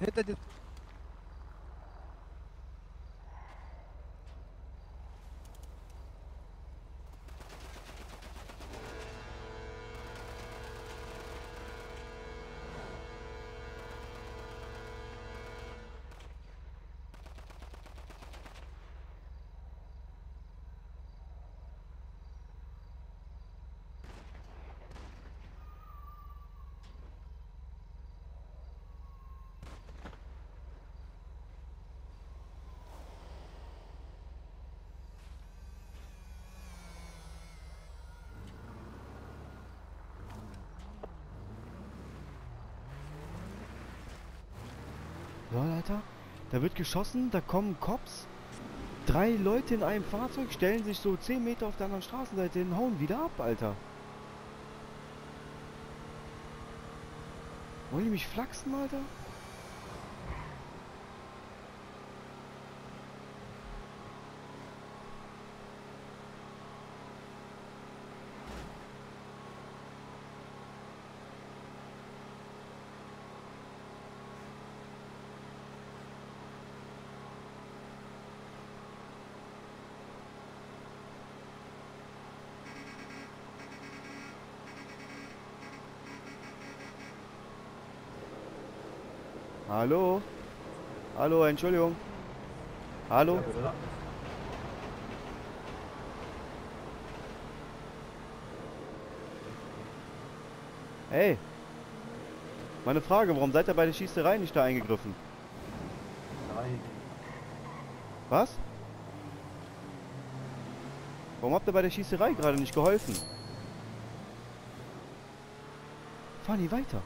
Это So, Alter. Da wird geschossen, da kommen Cops. Drei Leute in einem Fahrzeug stellen sich so 10 Meter auf der anderen Straßenseite hin hauen wieder ab, Alter. Wollen die mich flachsen, Alter? Hallo? Hallo, Entschuldigung. Hallo? Hey. Meine Frage, warum seid ihr bei der Schießerei nicht da eingegriffen? Nein. Was? Warum habt ihr bei der Schießerei gerade nicht geholfen? Die weiter.